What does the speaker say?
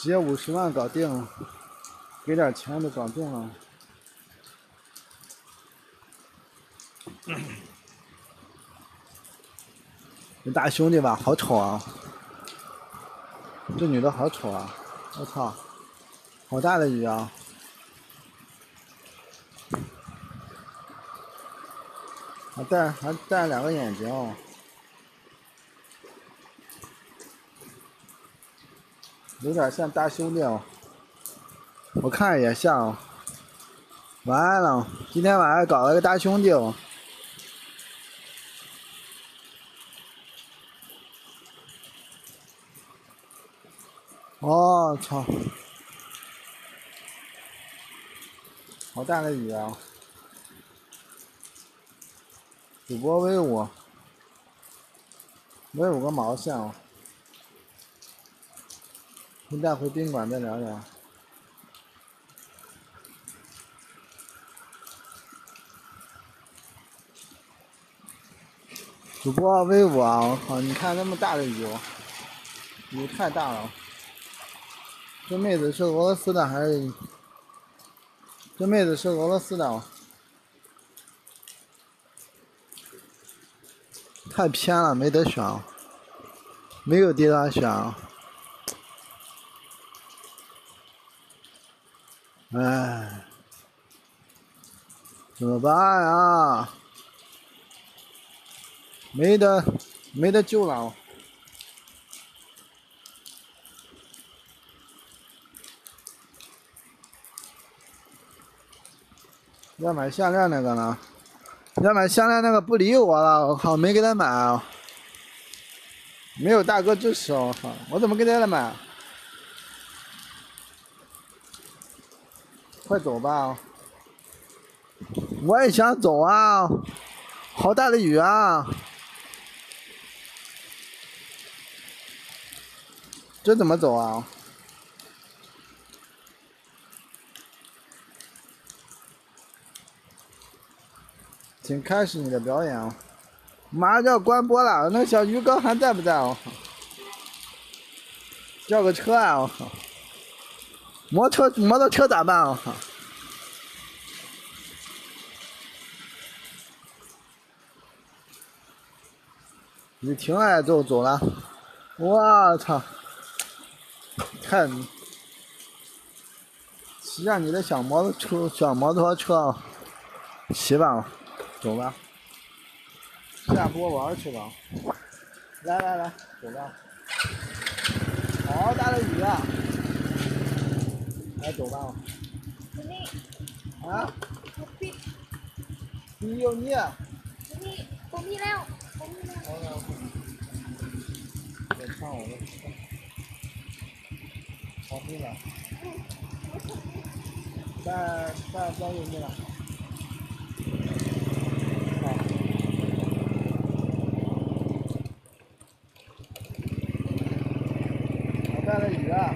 直接五十万搞定，给点钱就搞定了。这大兄弟吧，好丑啊！这女的好丑啊！我操，好大的鱼啊！还戴还戴两个眼睛哦，有点像大兄弟哦。我看着也像。完了，今天晚上搞了个大兄弟哦。我操！好大的雨啊！主播威武，威武个毛线哦！你带回宾馆再聊聊。主播威武啊！我靠，你看那么大的雨，雨太大了。这妹子是俄罗斯的还是？这妹子是俄罗斯的。太偏了，没得选，没有地方选。哎，怎么办啊？没得，没得救了。要买项链那个呢？要买项链那个不理我了，我靠，没给他买，没有大哥支持，我靠，我怎么给他买？快走吧！我也想走啊，好大的雨啊！这怎么走啊？请开始你的表演哦！马上就要关播了，那个小鱼哥还在不在哦？叫个车啊！我靠，摩托车摩托车咋办啊？雨停了就走了，我操！看，骑上你的小摩托车，小摩托车，骑吧。走吧，下播玩去吧。来来来，走吧。好大的雨啊！à, chỗ đi, hả? Nhiều nhỉ? Cũng đi đâu cũng đi leo đến sau rồi còn đi là ta ta bao nhiêu như là ta đây gì đó